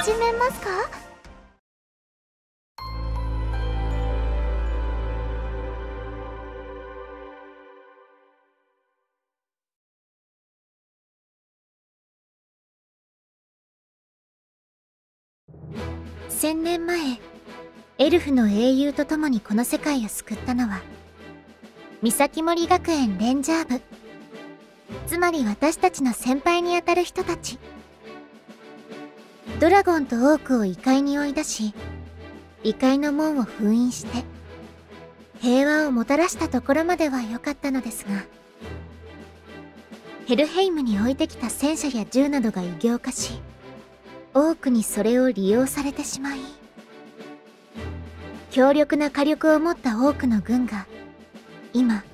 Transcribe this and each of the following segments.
始めますか？千年前エルフの英雄と共にこの世界を救ったのは三崎森学園レンジャー部。つまり私たちの先輩にあたる人たち。ドラゴンとオークを異界に追い出し異界の門を封印して平和をもたらしたところまでは良かったのですがヘルヘイムに置いてきた戦車や銃などが異形化しオークにそれを利用されてしまい強力な火力を持ったオークの軍が今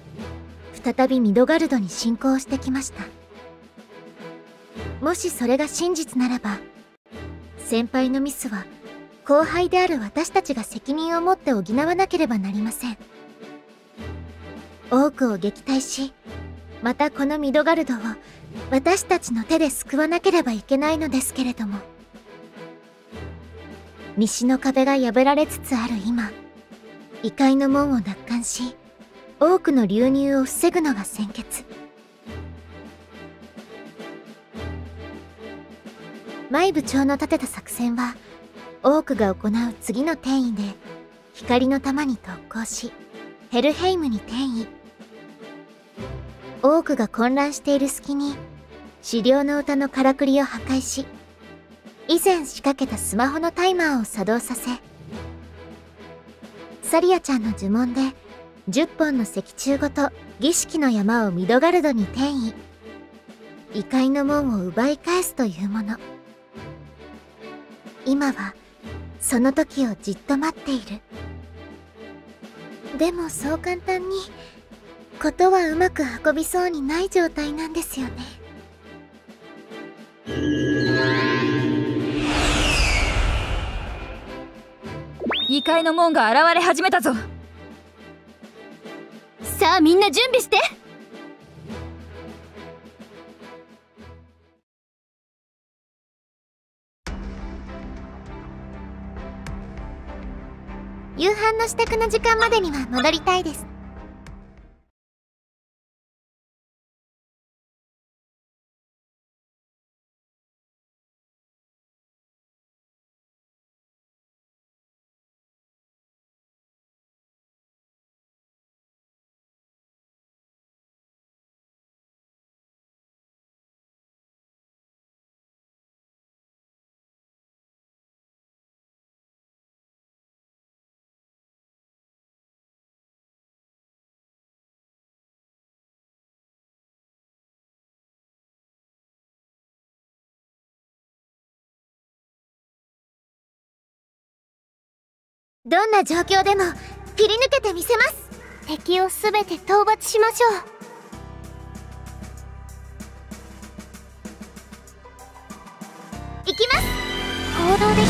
再びミドガルドに侵攻してきました。もしそれが真実ならば先輩のミスは後輩である私たちが責任を持って補わなければなりません。多くを撃退しまたこのミドガルドを私たちの手で救わなければいけないのですけれども。西の壁が破られつつある今異界の門を奪還しオークの流入を防ぐのが先決。舞部長の立てた作戦はオークが行う次の転移で光の玉に特攻しヘルヘイムに転移。オークが混乱している隙に資料の歌のからくりを破壊し以前仕掛けたスマホのタイマーを作動させサリアちゃんの呪文で10本の石柱ごと儀式の山をミドガルドに転移。異界の門を奪い返すというもの。今はその時をじっと待っている。でもそう簡単にことはうまく運びそうにない状態なんですよね。異界の門が現れ始めたぞ。さあみんな準備して夕飯の支度の時間までには戻りたいです。どんな状況でも切り抜けてみせます。敵をすべて討伐しましょう。行きます。行動で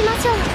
しましょう。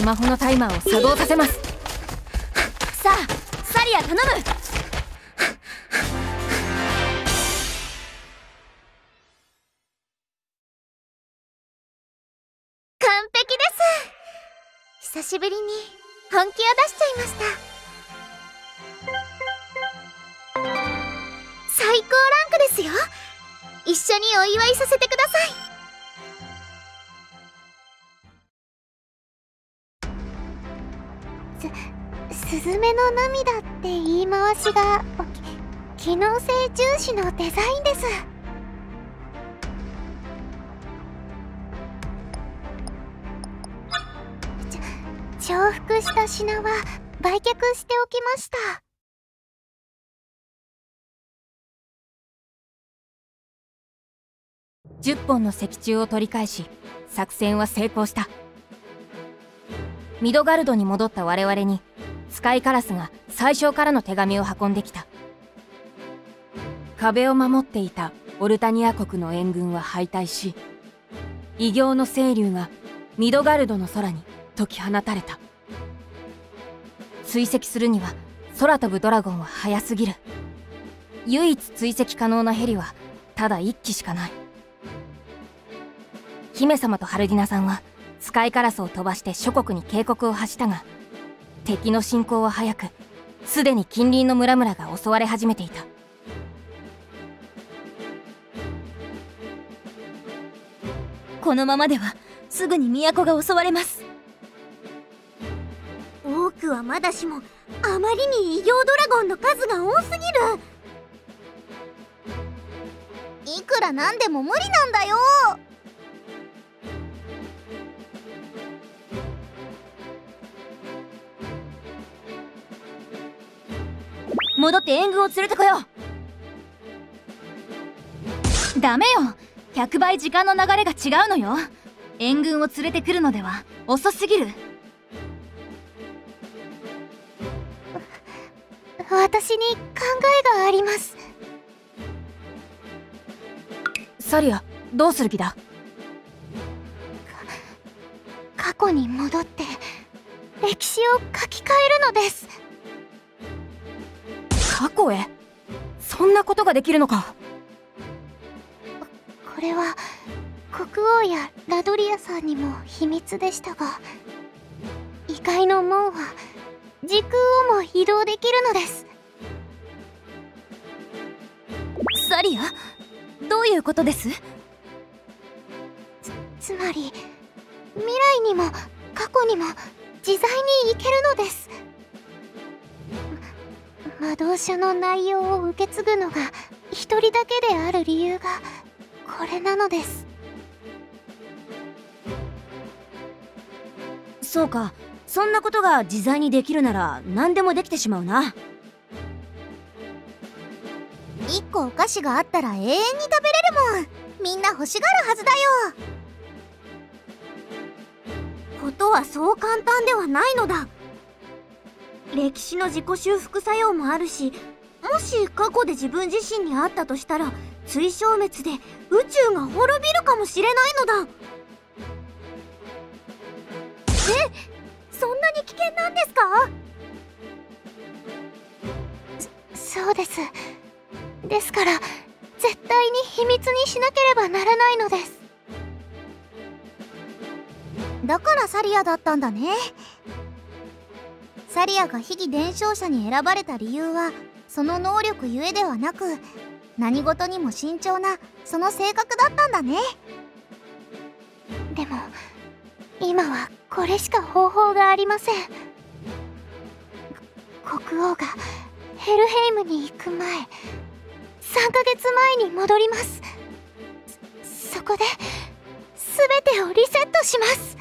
スマホのタイマーを作動させます。さあサリア頼む。完璧です。久しぶりに本気を出しちゃいました。最高ランクですよ。一緒にお祝いさせてください。す、すずめの涙って言い回しが機能性重視のデザインです。ち重複した品は売却しておきました。10本の石柱を取り返し作戦は成功した。ミドガルドに戻った我々に使いカラスが最初からの手紙を運んできた。壁を守っていたオルタニア国の援軍は敗退し異形の清流がミドガルドの空に解き放たれた。追跡するには空飛ぶドラゴンは速すぎる。唯一追跡可能なヘリはただ1機しかない。姫様とハルディナさんはスカイカラスを飛ばして諸国に警告を発したが敵の進行は早くすでに近隣の村々が襲われ始めていた。このままではすぐに都が襲われます。多くはまだしもあまりに異形ドラゴンの数が多すぎる。いくらなんでも無理なんだよ。戻って援軍を連れてこよう。ダメよ。100倍時間の流れが違うのよ。援軍を連れてくるのでは遅すぎる。私に考えがあります。サリアどうする気だ？過去に戻って歴史を書き換えるのです過去へ？そんなことができるのか？これは国王やラドリアさんにも秘密でしたが異界の門は時空をも移動できるのです。サリア？どういうことです？つまり未来にも過去にも自在に行けるのです魔導書の内容を受け継ぐのが一人だけである理由がこれなのです。そうか。そんなことが自在にできるなら何でもできてしまうな。1個お菓子があったら永遠に食べれるもん。みんな欲しがるはずだよ。ことはそう簡単ではないのだ歴史の自己修復作用もあるしもし過去で自分自身にあったとしたら追消滅で宇宙が滅びるかもしれないのだ。えそんなに危険なんですか？そうです。ですから絶対に秘密にしなければならないのです。だからサリアだったんだねサリアが秘技伝承者に選ばれた理由はその能力ゆえではなく何事にも慎重なその性格だったんだね。でも今はこれしか方法がありません。国王がヘルヘイムに行く前3ヶ月前に戻ります。そそこで全てをリセットします。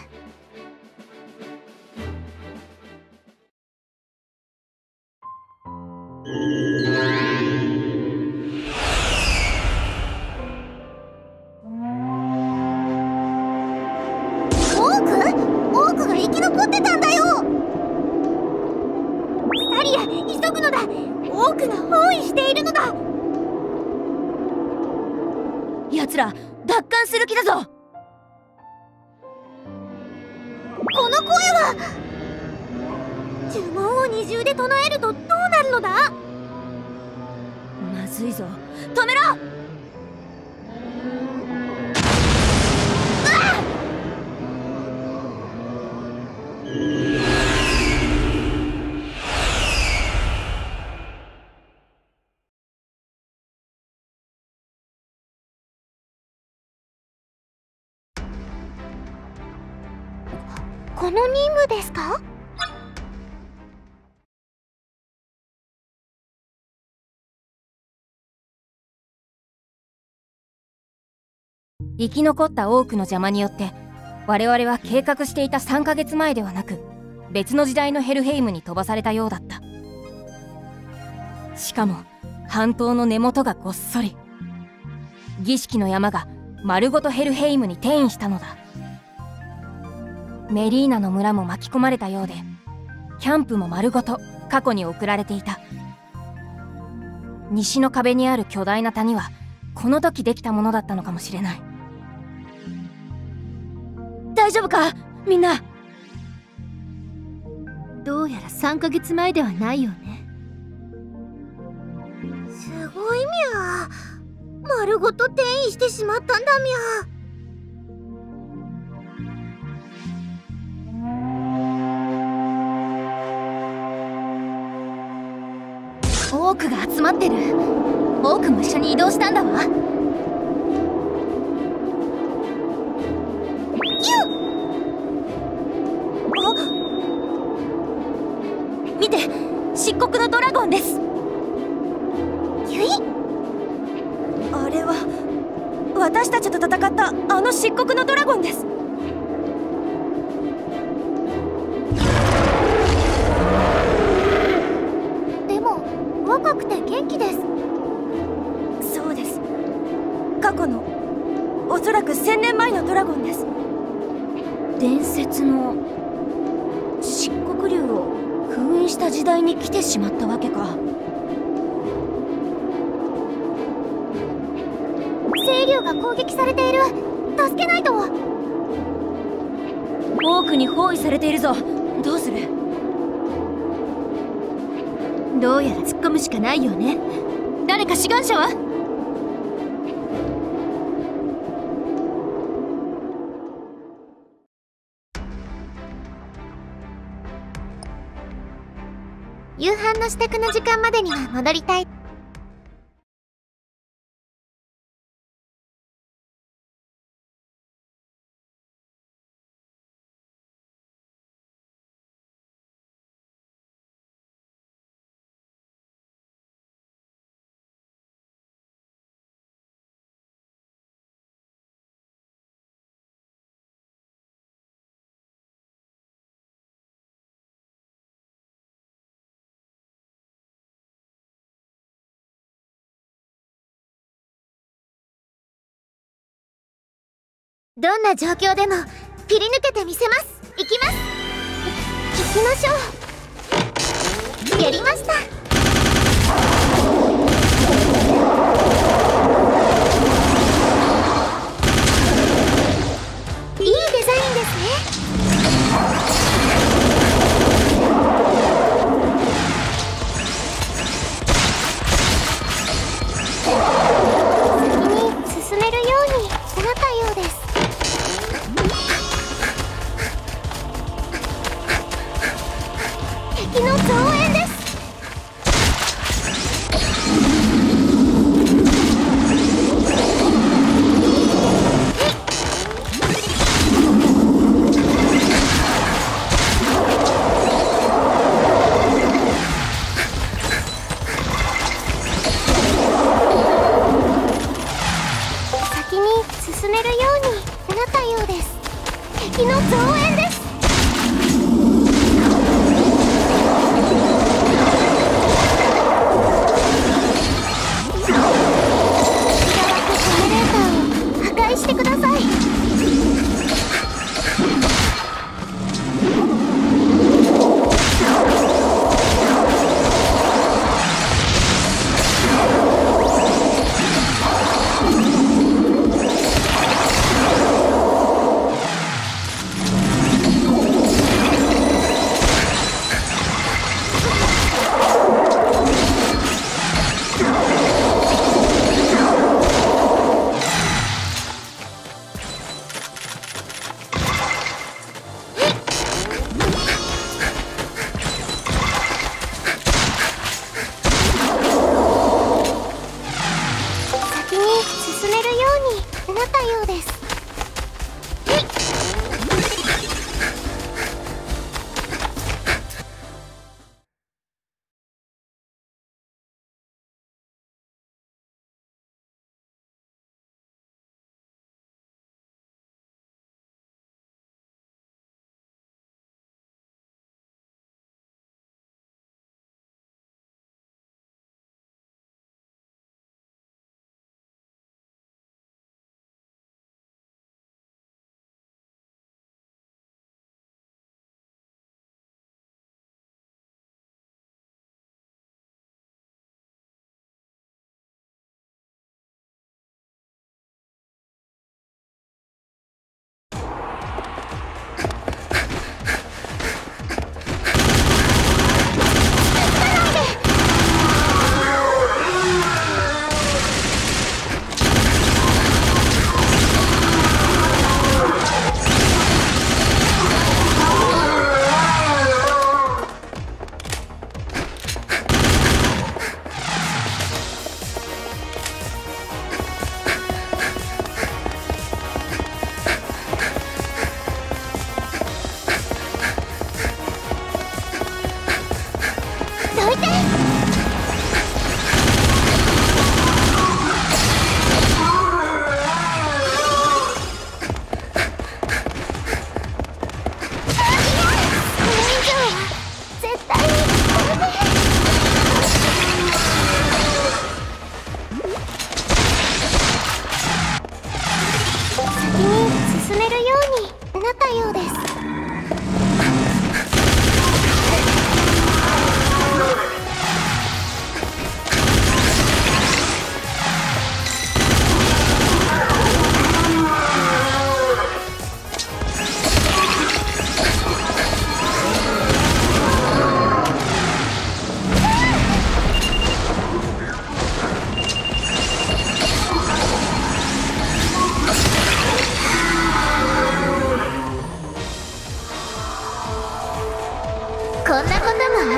の任務ですか？生き残ったオークの邪魔によって我々は計画していた3ヶ月前ではなく別の時代のヘルヘイムに飛ばされたようだった。しかも半島の根元がごっそり。儀式の山が丸ごとヘルヘイムに転移したのだ。メリーナの村も巻き込まれたようでキャンプも丸ごと過去に送られていた。西の壁にある巨大な谷はこの時できたものだったのかもしれない。大丈夫か？みんな。どうやら3ヶ月前ではないよね。すごいみゃ丸ごと転移してしまったんだみゃ待ってる。オークも一緒に移動したんだわ。されている。助けないと。多くに包囲されているぞ。どうする？どうやら突っ込むしかないよね。誰か志願者は？夕飯の支度の時間までには戻りたいどんな状況でも切り抜けてみせます。行きます。行きましょう。やりました。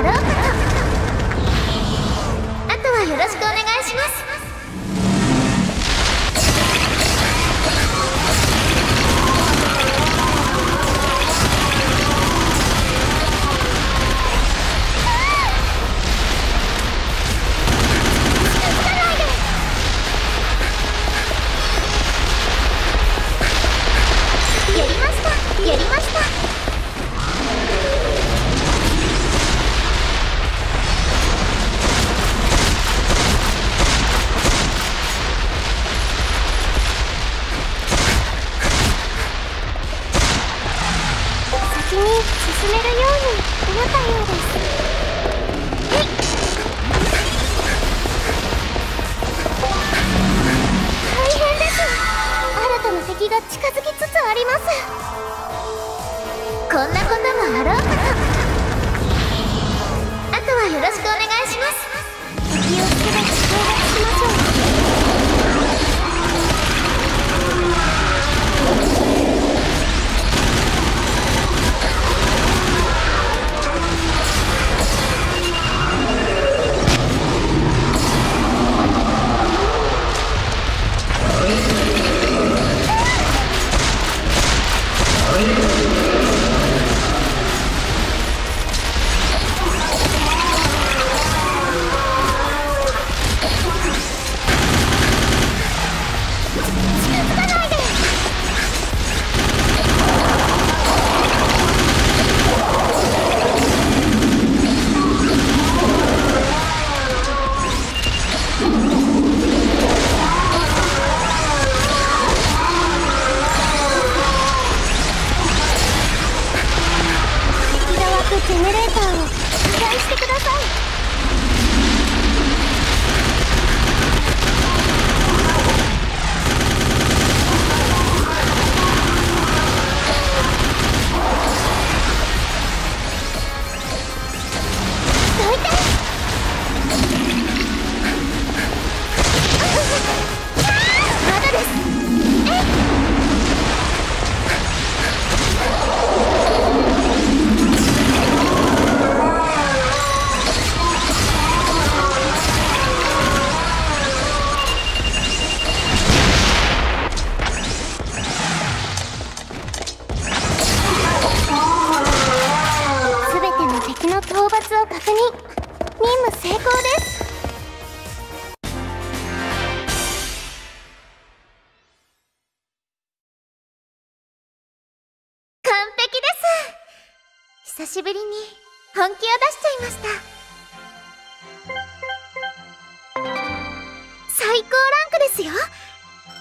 ろうか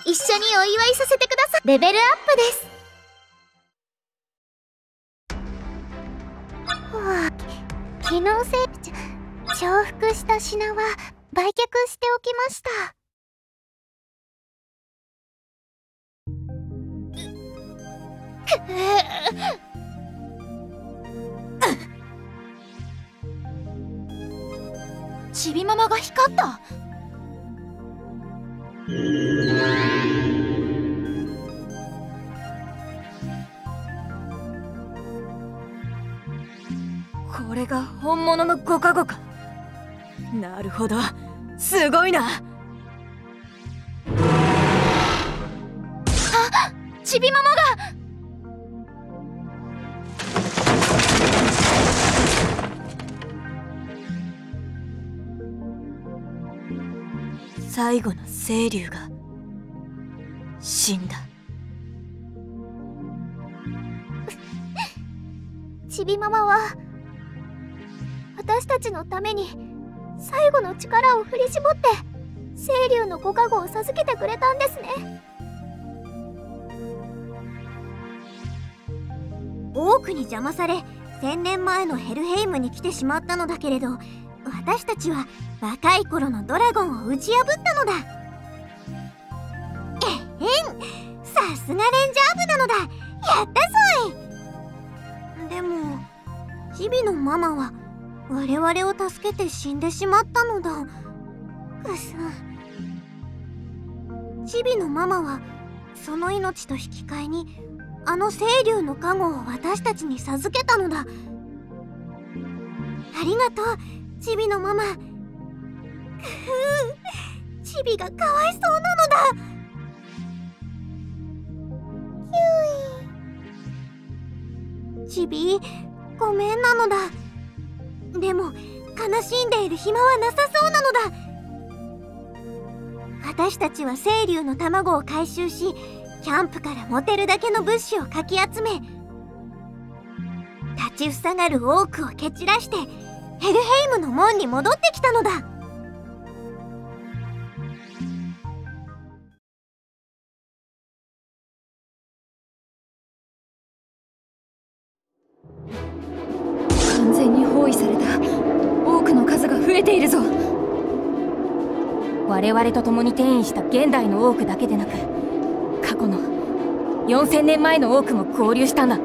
一緒にお祝いさせてください。レベルアップです。機能性重複した品は売却しておきました。ちびママが光った。これが本物のゴカゴカなるほど。すごいな。あちびママが。最後の聖竜が死んだ。ちびママは私たちのために最後の力を振り絞って聖竜のご加護を授けてくれたんですね。オークに邪魔され1000年前のヘルヘイムに来てしまったのだけれど私たちは若い頃のドラゴンを打ち破ったのだ。えへん。さすがレンジャー部なのだ。やったぞい。でもチビのママは我々を助けて死んでしまったのだ。うそチビのママはその命と引き換えにあの清流の加護を私たちに授けたのだ。ありがとう。チビのママ。チビがかわいそうなのだ。キュイ。チビごめんなのだ。でも悲しんでいる暇はなさそうなのだ。私たちは清流の卵を回収しキャンプから持てるだけの物資をかき集め立ちふさがるオークを蹴散らしてヘルヘイムの門に戻ってきたのだ。完全に包囲された。オークの数が増えているぞ。我々と共に転移した現代のオークだけでなく過去の4000年前の多くも合流したんだ。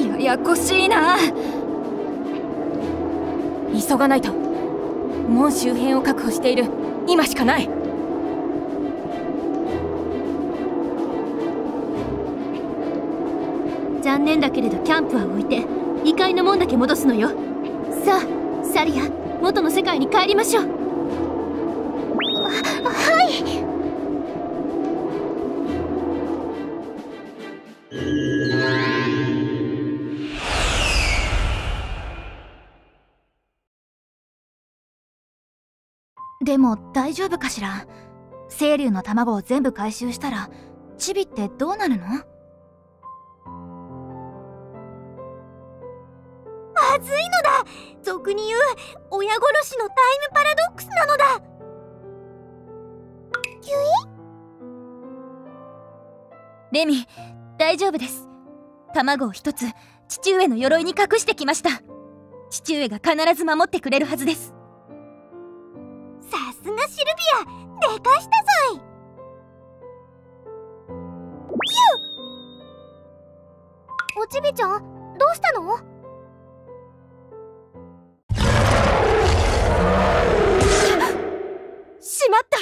ややこしいな。急がないと。門周辺を確保している。今しかない。残念だけれどキャンプは置いて2階の門だけ戻すのよ。さあサリア元の世界に帰りましょう。ははい。でも大丈夫かしら？清流の卵を全部回収したらチビってどうなるの？まずいのだ！俗に言う親殺しのタイムパラドックスなのだ！キュイ？レミ大丈夫です。卵を一つ父上の鎧に隠してきました。父上が必ず守ってくれるはずです。がシルビアでかしたぞい。キュおちびちゃんどうしたの？しまった。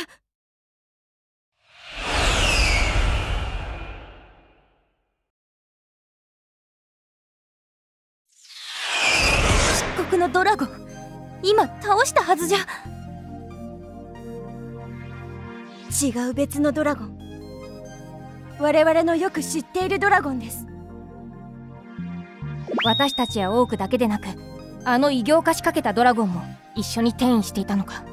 漆黒のドラゴン今倒したはずじゃ。違う別のドラゴン。我々のよく知っているドラゴンです。私たちや多くだけでなくあの異形化しかけたドラゴンも一緒に転移していたのか。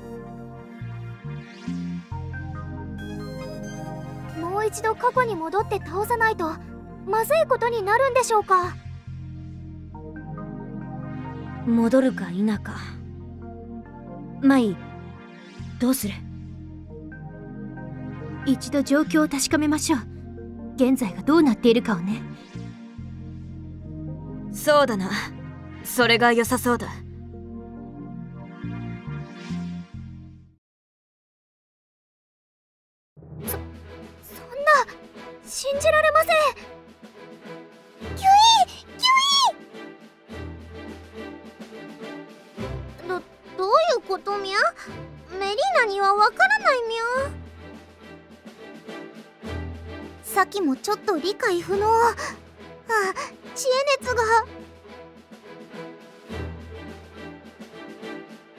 もう一度過去に戻って倒さないとまずいことになるんでしょうか？戻るか否か。マイどうする？一度状況を確かめましょう。現在がどうなっているかをね。そうだな。それが良さそうだ。そんな信じられません。キュイキュイ。どどういうことみゃメリーナにはわからないみゃさっきもちょっと理解不能。あ知恵熱が。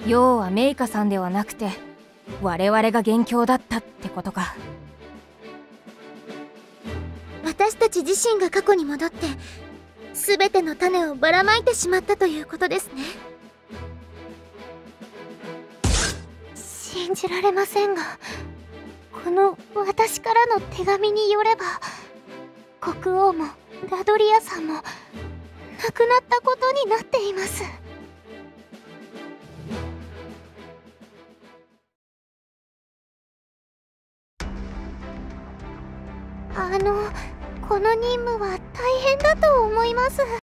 要はメイカさんではなくて我々が元凶だったってことか。私たち自身が過去に戻って全ての種をばらまいてしまったということですね。信じられませんがこの私からの手紙によれば国王もラドリアさんも亡くなったことになっています。あのこの任務は大変だと思います。